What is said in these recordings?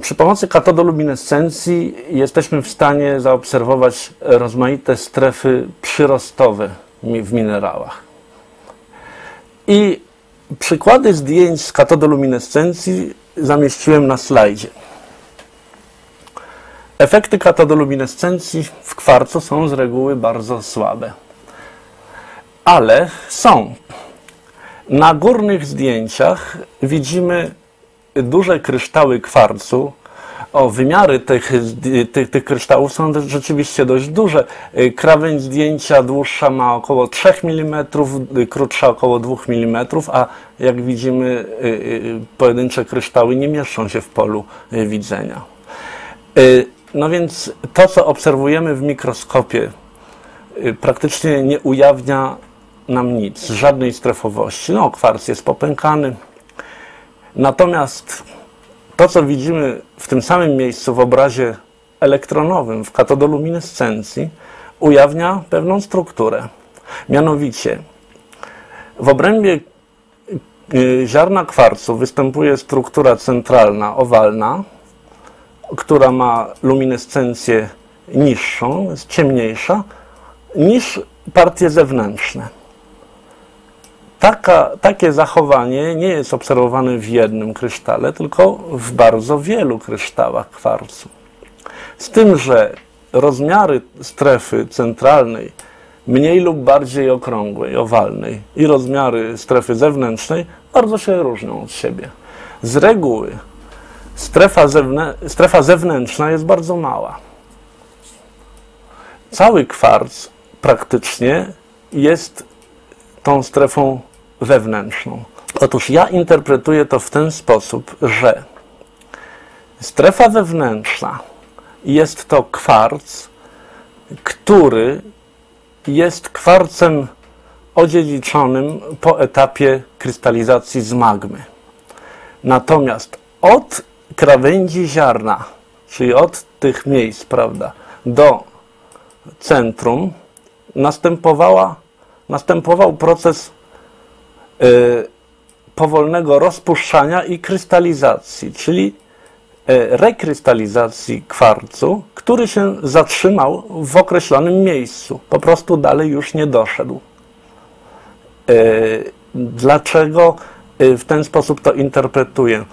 Przy pomocy katodoluminescencji jesteśmy w stanie zaobserwować rozmaite strefy przyrostowe w minerałach. I przykłady zdjęć z katodoluminescencji zamieściłem na slajdzie. Efekty katodoluminescencji w kwarcu są z reguły bardzo słabe. Ale są. Na górnych zdjęciach widzimy duże kryształy kwarcu. O, wymiary tych, tych, tych kryształów są rzeczywiście dość duże. Krawędź zdjęcia dłuższa ma około 3 mm, krótsza około 2 mm, a jak widzimy, y, y, pojedyncze kryształy nie mieszczą się w polu widzenia. No więc to, co obserwujemy w mikroskopie, praktycznie nie ujawnia nam nic, żadnej strefowości. No, kwarc jest popękany. Natomiast to, co widzimy w tym samym miejscu w obrazie elektronowym, w katodoluminescencji, ujawnia pewną strukturę. Mianowicie, w obrębie y, ziarna kwarcu występuje struktura centralna, owalna, która ma luminescencję niższą, jest ciemniejsza, niż partie zewnętrzne. Taka, takie zachowanie nie jest obserwowane w jednym krysztale, tylko w bardzo wielu kryształach kwarcu. Z tym, że rozmiary strefy centralnej, mniej lub bardziej okrągłej, owalnej, i rozmiary strefy zewnętrznej bardzo się różnią od siebie. Z reguły strefa, zewnę strefa zewnętrzna jest bardzo mała. Cały kwarc praktycznie jest tą strefą wewnętrzną. Otóż ja interpretuję to w ten sposób, że strefa wewnętrzna jest to kwarc, który jest kwarcem odziedziczonym po etapie krystalizacji z magmy. Natomiast od krawędzi ziarna, czyli od tych miejsc, prawda, do centrum następowała, następował proces y, powolnego rozpuszczania i krystalizacji, czyli y, rekrystalizacji kwarcu, który się zatrzymał w określonym miejscu. Po prostu dalej już nie doszedł. Y, dlaczego w ten sposób to interpretuję?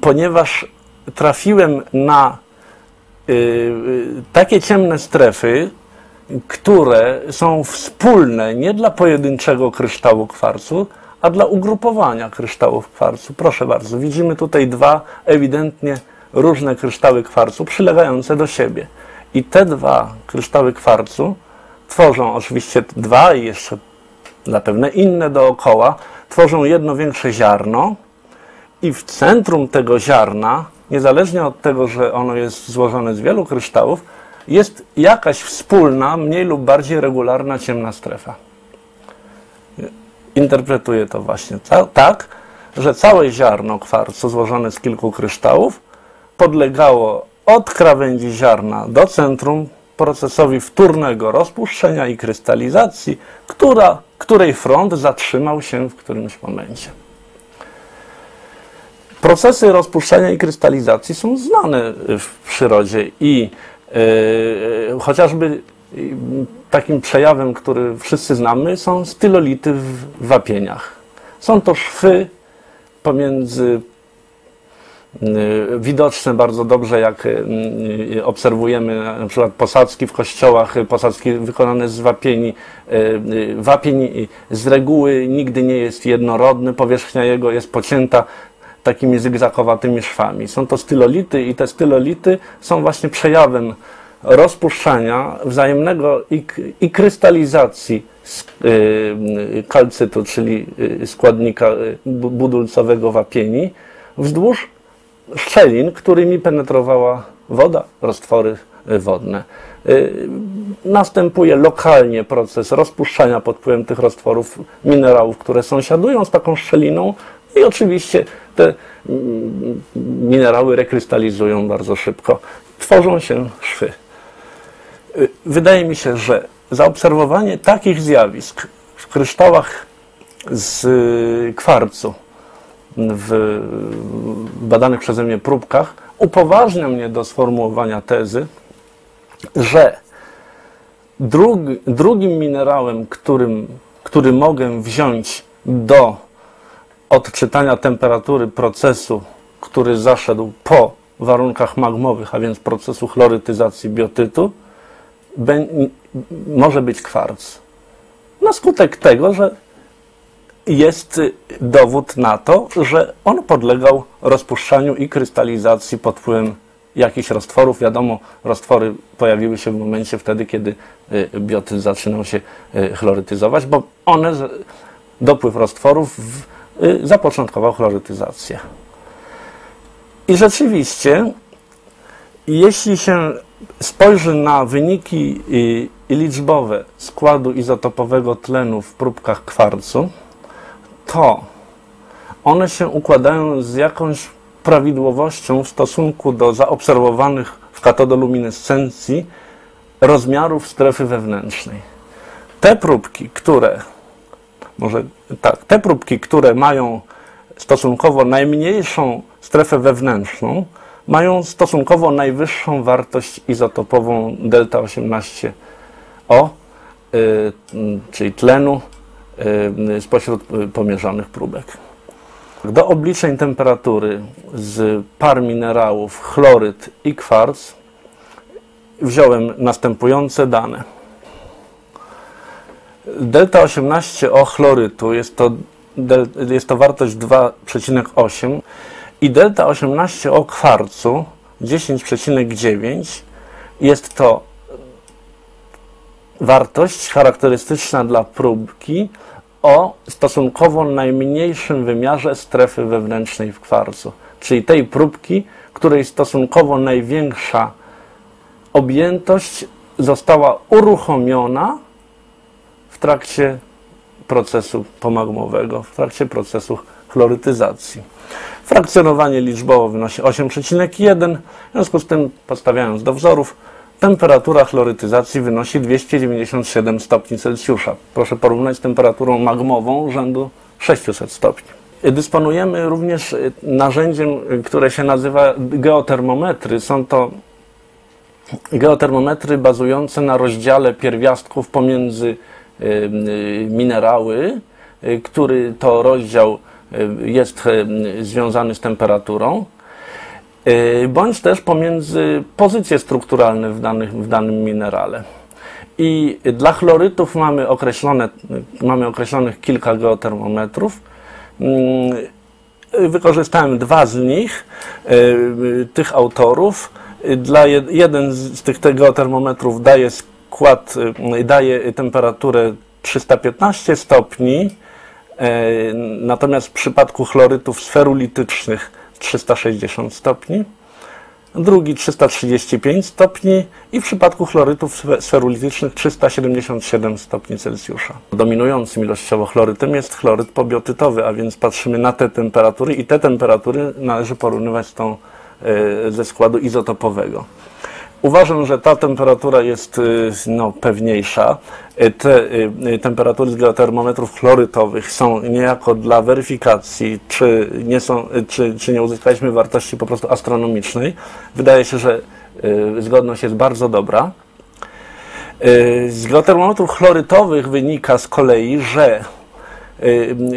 Ponieważ trafiłem na takie ciemne strefy, które są wspólne nie dla pojedynczego kryształu kwarcu, a dla ugrupowania kryształów kwarcu. Proszę bardzo, widzimy tutaj dwa ewidentnie różne kryształy kwarcu przylegające do siebie. I te dwa kryształy kwarcu tworzą oczywiście dwa i jeszcze zapewne inne dookoła, tworzą jedno większe ziarno i w centrum tego ziarna, niezależnie od tego, że ono jest złożone z wielu kryształów, jest jakaś wspólna, mniej lub bardziej regularna ciemna strefa. Interpretuję to właśnie tak, że całe ziarno kwarcu złożone z kilku kryształów podlegało od krawędzi ziarna do centrum procesowi wtórnego rozpuszczenia i krystalizacji, która, której front zatrzymał się w którymś momencie. Procesy rozpuszczenia i krystalizacji są znane w przyrodzie i chociażby yy, takim przejawem, który wszyscy znamy, są stylolity w wapieniach. Są to szwy pomiędzy yy, widoczne bardzo dobrze, jak obserwujemy na przykład posadzki w kościołach, posadzki wykonane z wapieni. Wapień z reguły nigdy nie jest jednorodny, powierzchnia jego jest pocięta takimi zygzakowatymi szwami. Są to stylolity i te stylolity są właśnie przejawem rozpuszczania wzajemnego i, i krystalizacji y, kalcytu, czyli y, składnika y, budulcowego wapieni, wzdłuż szczelin, którymi penetrowała woda, roztwory wodne. Następuje lokalnie proces rozpuszczania pod wpływem tych roztworów minerałów, które sąsiadują z taką szczeliną, i oczywiście te minerały rekrystalizują bardzo szybko. Tworzą się szwy. Wydaje mi się, że zaobserwowanie takich zjawisk w kryształach z kwarcu w badanych przeze mnie próbkach upoważnia mnie do sformułowania tezy, że drugi, drugim minerałem, którym, który mogę wziąć do odczytania temperatury procesu, który zaszedł po warunkach magmowych, a więc procesu chlorytyzacji biotytu, może być kwarc. Na skutek tego, że jest dowód na to, że on podlegał rozpuszczaniu i krystalizacji pod wpływem jakichś roztworów. Wiadomo, roztwory pojawiły się w momencie wtedy, kiedy y, biotyt zaczynał się y, chlorytyzować, bo one, dopływ roztworów y, zapoczątkował chlorytyzację. I rzeczywiście, jeśli się spojrzy na wyniki liczbowe składu izotopowego tlenu w próbkach kwarcu, to one się układają z jakąś prawidłowością w stosunku do zaobserwowanych w katodoluminescencji rozmiarów strefy wewnętrznej. Te próbki, które może tak, te próbki, które mają stosunkowo najmniejszą strefę wewnętrzną, mają stosunkowo najwyższą wartość izotopową delta 18O, yy, czyli tlenu yy, spośród pomierzonych próbek. Do obliczeń temperatury z par minerałów chloryt i kwarc wziąłem następujące dane. Delta 18O chlorytu jest to, jest to wartość 2,8 i delta 18O kwarcu 10,9 jest to wartość charakterystyczna dla próbki o stosunkowo najmniejszym wymiarze strefy wewnętrznej w kwarcu, czyli tej próbki, której stosunkowo największa objętość została uruchomiona w trakcie procesu pomagmowego, w trakcie procesu chlorytyzacji. Frakcjonowanie liczbowo wynosi 8,1, w związku z tym, podstawiając do wzorów, Temperatura chlorytyzacji wynosi 297 stopni Celsjusza. Proszę porównać z temperaturą magmową rzędu 600 stopni. Dysponujemy również narzędziem, które się nazywa geotermometry. Są to geotermometry bazujące na rozdziale pierwiastków pomiędzy minerały, y, który to rozdział jest związany z temperaturą. Y, bądź też pomiędzy pozycje strukturalne w, danych, w danym minerale. I dla chlorytów mamy, określone, mamy określonych kilka geotermometrów. Y, wykorzystałem dwa z nich, y, tych autorów. Dla jeden z tych geotermometrów daje skład, daje temperaturę 315 stopni, natomiast w przypadku chlorytów sferulitycznych 360 stopni, drugi 335 stopni i w przypadku chlorytów sferulitycznych 377 stopni Celsjusza. Dominującym ilościowo chlorytem jest chloryt pobiotytowy, a więc patrzymy na te temperatury i te temperatury należy porównywać z tą e, ze składu izotopowego. Uważam, że ta temperatura jest y, no, pewniejsza. Y, te y, temperatury z geotermometrów chlorytowych są niejako dla weryfikacji, czy nie, są, czy, czy nie uzyskaliśmy wartości po prostu astronomicznej. Wydaje się, że zgodność jest bardzo dobra. Z geotermometrów chlorytowych wynika z kolei, że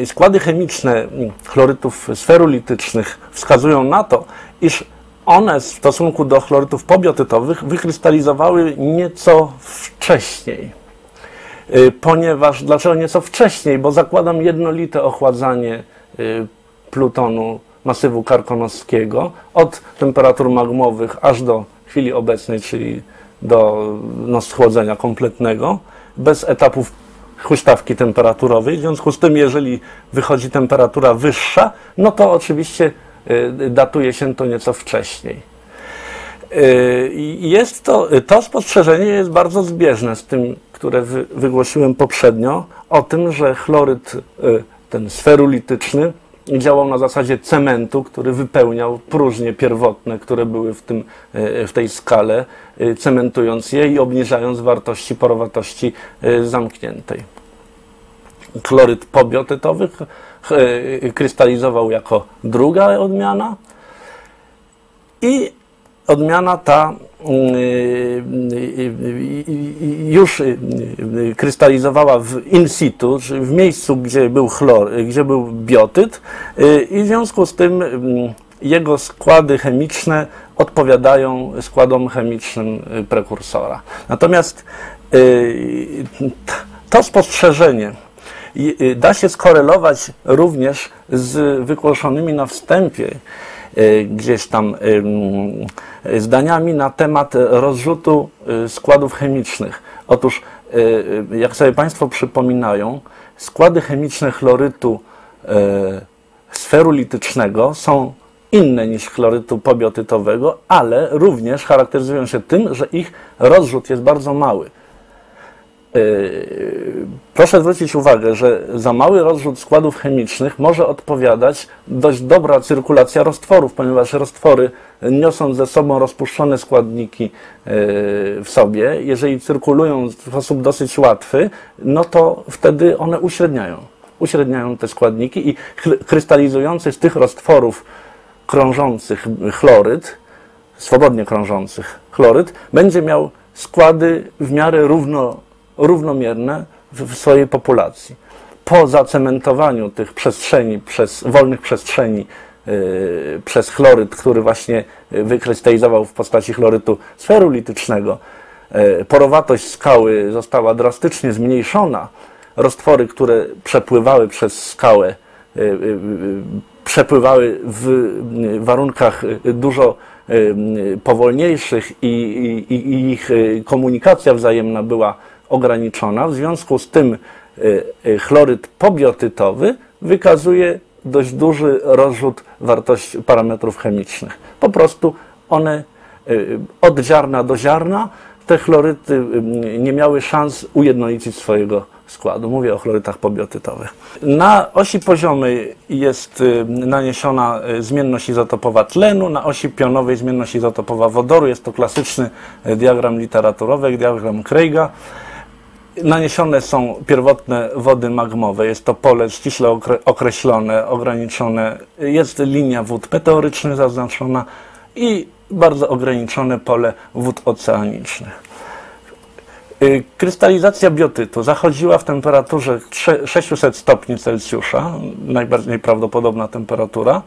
składy chemiczne chlorytów sferulitycznych wskazują na to, iż one w stosunku do chlorytów pobiotytowych wykrystalizowały nieco wcześniej. Y, ponieważ, dlaczego nieco wcześniej? Bo zakładam jednolite ochładzanie y, plutonu masywu karkonoskiego od temperatur magmowych aż do chwili obecnej, czyli do no, schłodzenia kompletnego, bez etapów huśtawki temperaturowej. W związku z tym, jeżeli wychodzi temperatura wyższa, no to oczywiście datuje się to nieco wcześniej. Y, jest to, to spostrzeżenie jest bardzo zbieżne z tym, które wy, wygłosiłem poprzednio, o tym, że chloryt y, ten sferulityczny działał na zasadzie cementu, który wypełniał próżnie pierwotne, które były w, tym, w tej skale, cementując je i obniżając wartości porowatości zamkniętej. Chloryt pobiotytowy krystalizował jako druga odmiana i odmiana ta już krystalizowała w in situ, w miejscu, gdzie był chlor, gdzie był biotyt i w związku z tym jego składy chemiczne odpowiadają składom chemicznym prekursora. Natomiast to spostrzeżenie da się skorelować również z wygłoszonymi na wstępie E, gdzieś tam zdaniami na temat rozrzutu składów chemicznych. Otóż, jak sobie Państwo przypominają, składy chemiczne chlorytu sferulitycznego są inne niż chlorytu pobiotytowego, ale również charakteryzują się tym, że ich rozrzut jest bardzo mały. Yy, proszę zwrócić uwagę, że za mały rozrzut składów chemicznych może odpowiadać dość dobra cyrkulacja roztworów, ponieważ roztwory niosą ze sobą rozpuszczone składniki yy, w sobie. Jeżeli cyrkulują w sposób dosyć łatwy, no to wtedy one uśredniają. Uśredniają te składniki i krystalizujący z tych roztworów krążących chloryd, swobodnie krążących chloryd, będzie miał składy w miarę równo równomierne w swojej populacji. Po zacementowaniu tych przestrzeni, przez, wolnych przestrzeni yy, przez chloryt, który właśnie wykrystalizował w postaci chlorytu sferulitycznego, yy, porowatość skały została drastycznie zmniejszona. Roztwory, które przepływały przez skałę, yy, przepływały w warunkach dużo powolniejszych i, i, i ich komunikacja wzajemna była ograniczona. W związku z tym y, y, chloryt pobiotytowy wykazuje dość duży rozrzut wartości parametrów chemicznych. Po prostu one y, od ziarna do ziarna te chloryty nie miały szans ujednolicić swojego składu. Mówię o chlorytach pobiotytowych. Na osi poziomej jest naniesiona zmienność izotopowa tlenu, na osi pionowej zmienność izotopowa wodoru. Jest to klasyczny diagram literaturowy, diagram Craiga naniesione są pierwotne wody magmowe. Jest to pole ściśle określone, ograniczone. Jest linia wód meteorycznych zaznaczona i bardzo ograniczone pole wód oceanicznych. Y, krystalizacja biotytu zachodziła w temperaturze 600 stopni Celsjusza, najbardziej prawdopodobna temperatura,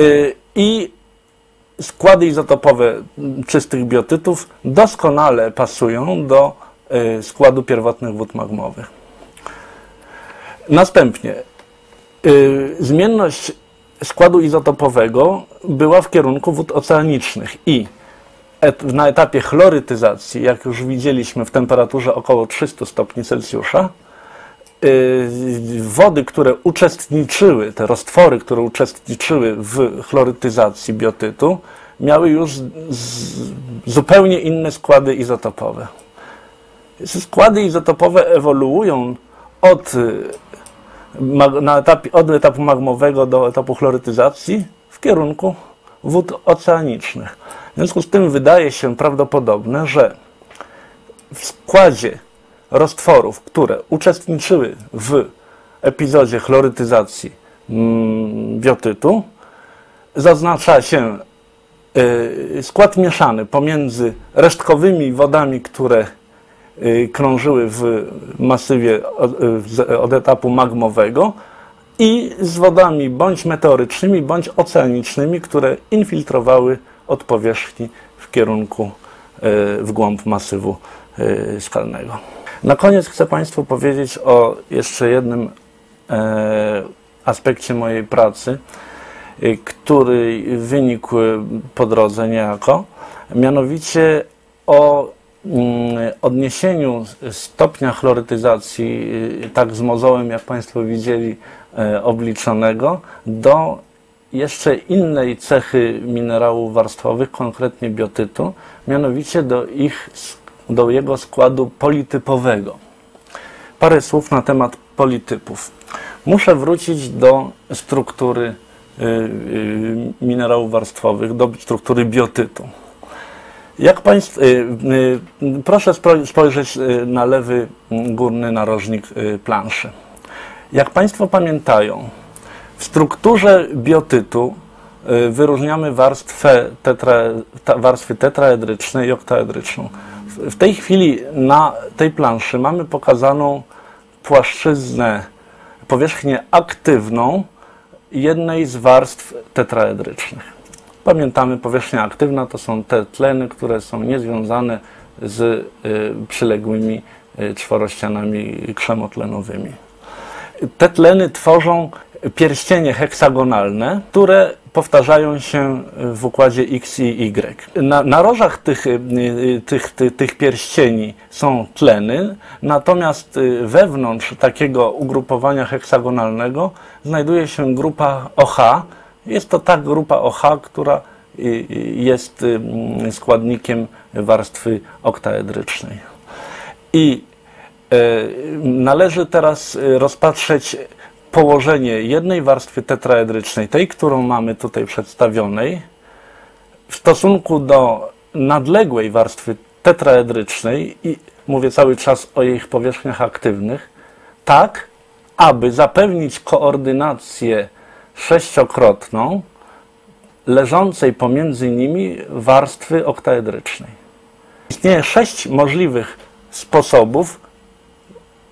y, i składy izotopowe czystych biotytów doskonale pasują do składu pierwotnych wód magmowych. Następnie y, zmienność składu izotopowego była w kierunku wód oceanicznych i na etapie chlorytyzacji, jak już widzieliśmy w temperaturze około 300 stopni Celsjusza, y, wody, które uczestniczyły, te roztwory, które uczestniczyły w chlorytyzacji biotytu, miały już zupełnie inne składy izotopowe. Składy izotopowe ewoluują od, y, na etapie, od etapu magmowego do etapu chlorytyzacji w kierunku wód oceanicznych. W związku z tym wydaje się prawdopodobne, że w składzie roztworów, które uczestniczyły w epizodzie chlorytyzacji mm, biotytu, zaznacza się y, skład mieszany pomiędzy resztkowymi wodami, które krążyły w masywie od etapu magmowego i z wodami bądź meteorycznymi, bądź oceanicznymi, które infiltrowały od powierzchni w kierunku y, w głąb masywu y, skalnego. Na koniec chcę Państwu powiedzieć o jeszcze jednym e, aspekcie mojej pracy, który wynikł po drodze niejako, mianowicie o odniesieniu stopnia chlorytyzacji, y, tak z mozołem, jak Państwo widzieli, e, obliczonego, do jeszcze innej cechy minerałów warstwowych, konkretnie biotytu, mianowicie do, ich, do jego składu politypowego. Parę słów na temat politypów. Muszę wrócić do struktury y, y, minerałów warstwowych, do struktury biotytu. Jak państw, y, y, proszę spojrzeć y, na lewy górny narożnik planszy. Jak Państwo pamiętają, w strukturze biotytu y, wyróżniamy warstwę tetra, warstwy tetraedryczne i oktaedryczną. W tej chwili na tej planszy mamy pokazaną płaszczyznę, powierzchnię aktywną jednej z warstw tetraedrycznych. Pamiętamy, powierzchnia aktywna to są te tleny, które są niezwiązane z y, przyległymi y, czworościanami krzemotlenowymi. Te tleny tworzą pierścienie heksagonalne, które powtarzają się w układzie X i Y. Na, na rożach tych, y, tych, tych, tych pierścieni są tleny, natomiast wewnątrz takiego ugrupowania heksagonalnego znajduje się grupa OH. Jest to ta grupa OH, która jest składnikiem warstwy oktaedrycznej. I e, należy teraz rozpatrzeć położenie jednej warstwy tetraedrycznej, tej, którą mamy tutaj przedstawionej, w stosunku do nadległej warstwy tetraedrycznej i mówię cały czas o jej powierzchniach aktywnych, tak, aby zapewnić koordynację sześciokrotną leżącej pomiędzy nimi warstwy oktaedrycznej. Istnieje sześć możliwych sposobów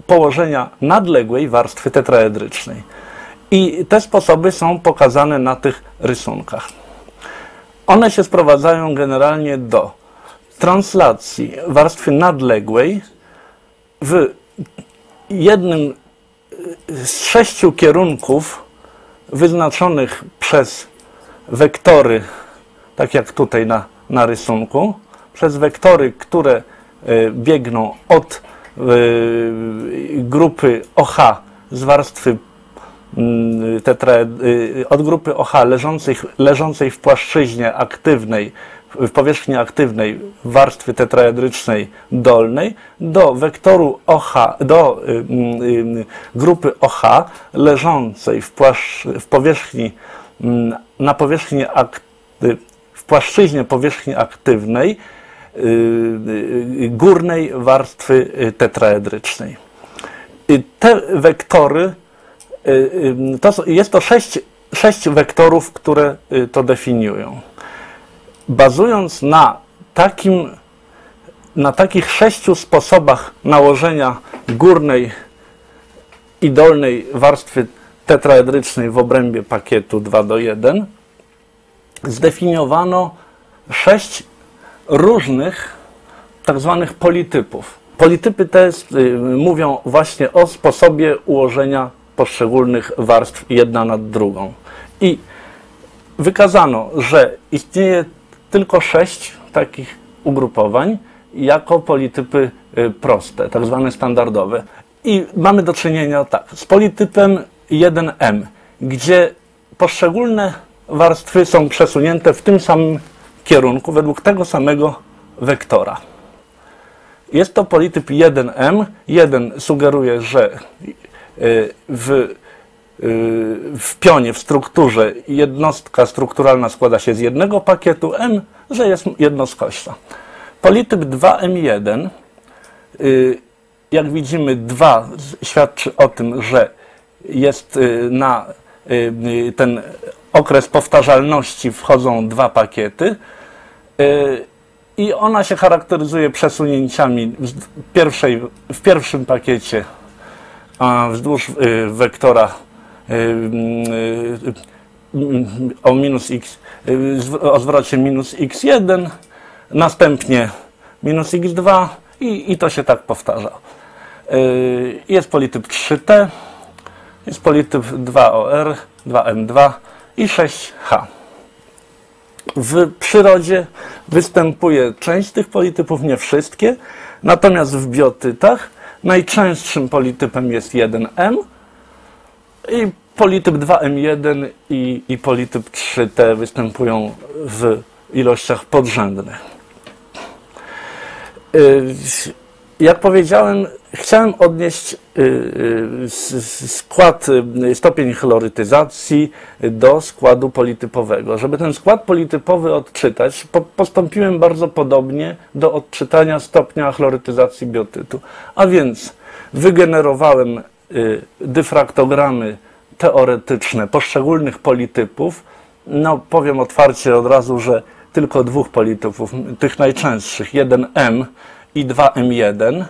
położenia nadległej warstwy tetraedrycznej. I te sposoby są pokazane na tych rysunkach. One się sprowadzają generalnie do translacji warstwy nadległej w jednym z sześciu kierunków wyznaczonych przez wektory, tak jak tutaj na, na rysunku, przez wektory, które y, biegną od y, grupy OH z warstwy mm, tetra, y, od grupy OH leżącej, leżącej w płaszczyźnie aktywnej w powierzchni aktywnej warstwy tetraedrycznej dolnej do wektoru OH, do y, y, grupy OH leżącej w, płasz, w powierzchni, y, na powierzchni akty, w płaszczyźnie powierzchni aktywnej y, y, górnej warstwy tetraedrycznej. Te wektory, to jest to sześć, sześć wektorów, które to definiują bazując na takim, na takich sześciu sposobach nałożenia górnej i dolnej warstwy tetraedrycznej w obrębie pakietu 2 do 1, zdefiniowano sześć różnych tak zwanych politypów. Politypy te y, mówią właśnie o sposobie ułożenia poszczególnych warstw jedna nad drugą. I wykazano, że istnieje tylko sześć takich ugrupowań jako politypy y, proste, tak zwane standardowe. I mamy do czynienia tak, z politypem 1M, gdzie poszczególne warstwy są przesunięte w tym samym kierunku, według tego samego wektora. Jest to polityp 1M. 1 sugeruje, że y, w w pionie, w strukturze jednostka strukturalna składa się z jednego pakietu M, że jest jednostkością. Polityp 2M1, y, jak widzimy, 2 świadczy o tym, że jest y, na ten okres powtarzalności wchodzą dwa pakiety i ona się charakteryzuje przesunięciami w, pierwszej, w pierwszym pakiecie wzdłuż wektora o minus x, o zwrocie minus x1, następnie minus x2 i, i to się tak powtarza. Y, jest polityp 3t, jest polityp 2OR, 2M2 i 6H. W przyrodzie występuje część tych politypów, nie wszystkie, natomiast w biotytach najczęstszym politypem jest 1M, i polityp 2M1 i, i polityp 3T występują w ilościach podrzędnych. Y, jak powiedziałem, chciałem odnieść y, y, skład, stopień chlorytyzacji do składu politypowego. Żeby ten skład politypowy odczytać, postąpiłem bardzo podobnie do odczytania stopnia chlorytyzacji biotytu. A więc wygenerowałem dyfraktogramy teoretyczne poszczególnych politypów No, powiem otwarcie od razu, że tylko dwóch polityków, tych najczęstszych, 1M i 2M1.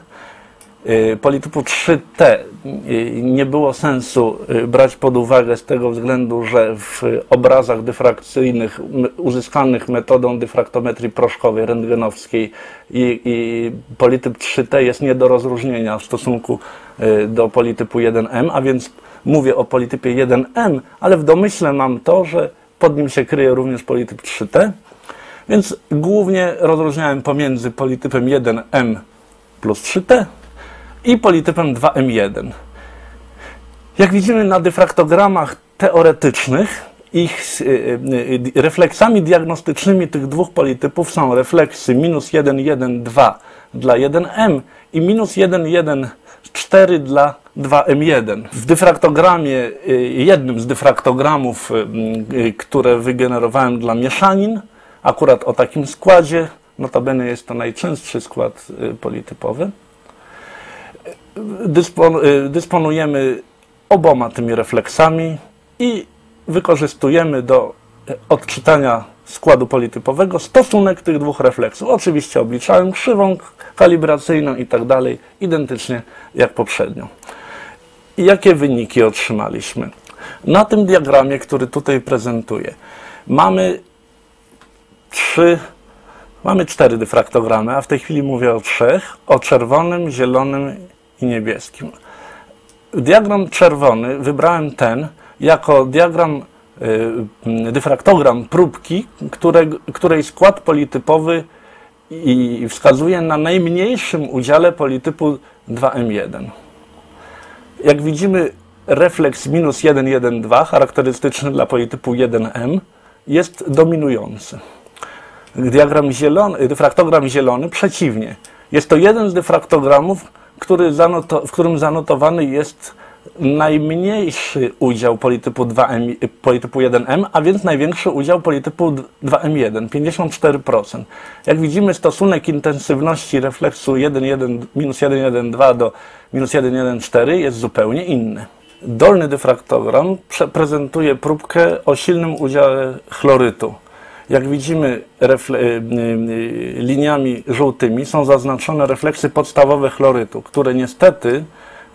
Y, Politypu 3T y, nie było sensu y, brać pod uwagę z tego względu, że w obrazach dyfrakcyjnych uzyskanych metodą dyfraktometrii proszkowej, rentgenowskiej i, i polityp 3T jest nie do rozróżnienia w stosunku do politypu 1M, a więc mówię o politypie 1M, ale w domyśle mam to, że pod nim się kryje również polityp 3T, więc głównie rozróżniałem pomiędzy politypem 1M plus 3T i politypem 2M1. Jak widzimy na dyfraktogramach teoretycznych, ich y, y, y, refleksami diagnostycznymi tych dwóch politypów są refleksy minus 1,1,2 dla 1M i minus 1,1,4 dla 2M1. W dyfraktogramie, jednym z dyfraktogramów, które wygenerowałem dla mieszanin, akurat o takim składzie, notabene jest to najczęstszy skład politypowy, dyspo, y, dysponujemy oboma tymi refleksami i wykorzystujemy do y, odczytania składu politypowego stosunek tych dwóch refleksów. Oczywiście obliczałem krzywą kalibracyjną i tak dalej, identycznie jak poprzednio. I jakie wyniki otrzymaliśmy? Na tym diagramie, który tutaj prezentuję, mamy trzy, mamy cztery dyfraktogramy, a w tej chwili mówię o trzech, o czerwonym, zielonym i niebieskim. Diagram czerwony wybrałem ten jako diagram, y, dyfraktogram próbki, które, której skład politypowy i wskazuje na najmniejszym udziale politypu 2M1. Jak widzimy, refleks minus 1,1,2, charakterystyczny dla politypu 1M, jest dominujący. Diagram zielony, dyfraktogram zielony przeciwnie. Jest to jeden z dyfraktogramów, który w którym zanotowany jest najmniejszy udział politypu, 2M, politypu 1M, a więc największy udział politypu 2M1, 54%. Jak widzimy, stosunek intensywności refleksu 1,1, minus 1,1,2 do minus 1,1,4 jest zupełnie inny. Dolny dyfraktogram prezentuje próbkę o silnym udziale chlorytu. Jak widzimy, refle- y, y, liniami żółtymi są zaznaczone refleksy podstawowe chlorytu, które niestety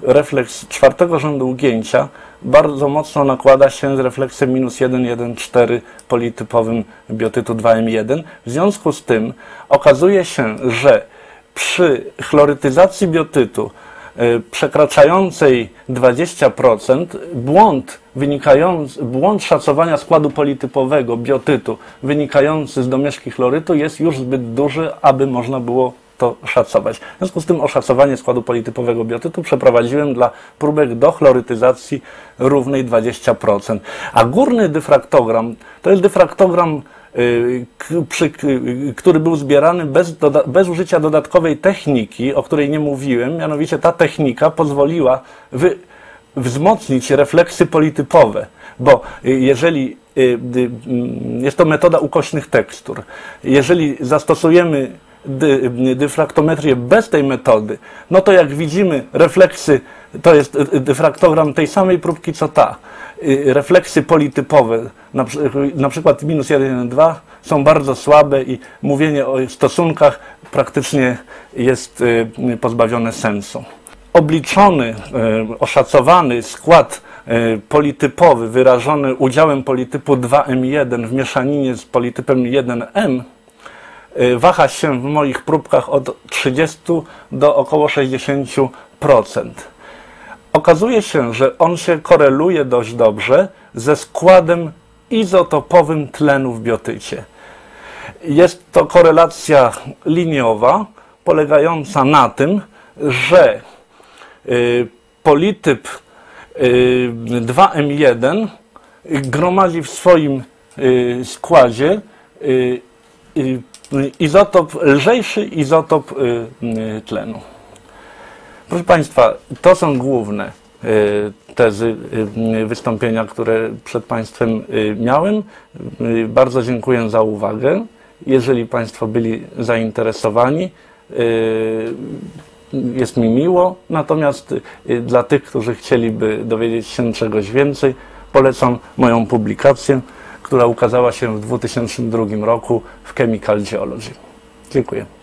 refleks czwartego rzędu ugięcia bardzo mocno nakłada się z refleksem minus 1,1,4 politypowym biotytu 2M1. W związku z tym okazuje się, że przy chlorytyzacji biotytu y, przekraczającej 20%, błąd wynikający, błąd szacowania składu politypowego biotytu wynikający z domieszki chlorytu jest już zbyt duży, aby można było to szacować. W związku z tym oszacowanie składu politypowego biotytu przeprowadziłem dla próbek do chlorytyzacji równej 20%. A górny dyfraktogram to jest dyfraktogram przy, y, który był zbierany bez, bez użycia dodatkowej techniki, o której nie mówiłem, mianowicie ta technika pozwoliła wy, wzmocnić refleksy politypowe, bo jeżeli y, y, mm, jest to metoda ukośnych tekstur, jeżeli zastosujemy dy, dyfraktometrię bez tej metody, no to jak widzimy refleksy, to jest y, y, dyfraktogram tej samej próbki co ta, y, refleksy politypowe, na, przy- na przykład minus 1,1,2 są bardzo słabe i mówienie o stosunkach praktycznie jest pozbawione sensu. Obliczony, oszacowany skład politypowy wyrażony udziałem politypu 2M1 w mieszaninie z politypem 1M y, waha się w moich próbkach od 30 do około 60%. Okazuje się, że on się koreluje dość dobrze ze składem izotopowym tlenu w biotycie. Jest to korelacja liniowa, polegająca na tym, że y, polityp y, 2M1 gromadzi w swoim y, składzie y, y, izotop, lżejszy izotop y, y, tlenu. Proszę Państwa, to są główne y, tezy y, wystąpienia, które przed Państwem y, miałem. Bardzo dziękuję za uwagę. Jeżeli Państwo byli zainteresowani, jest mi miło. Natomiast dla tych, którzy chcieliby dowiedzieć się czegoś więcej, polecam moją publikację, która ukazała się w 2002 roku w Chemical Geology. Dziękuję.